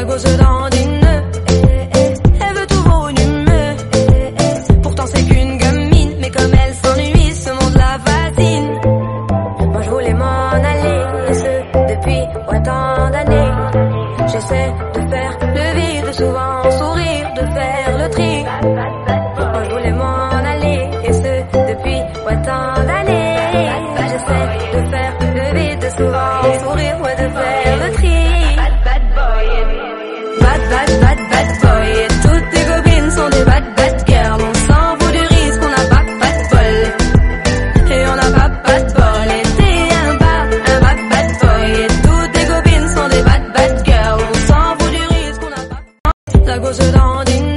sa gosse dans des nœuds. Elle veut tout volumineux. Pourtant c'est qu'une gamine, mais comme elle s'ennuie, ce monde la fascine. Moi je voulais m'en aller, et ce depuis autant d'années. J'essaie de faire le vide, souvent sourire, de faire le tri. Moi je voulais m'en aller, et ce depuis autant d'années. J'essaie de faire le vide, souvent sourire, ouais, de faire le tri. 在过隧道顶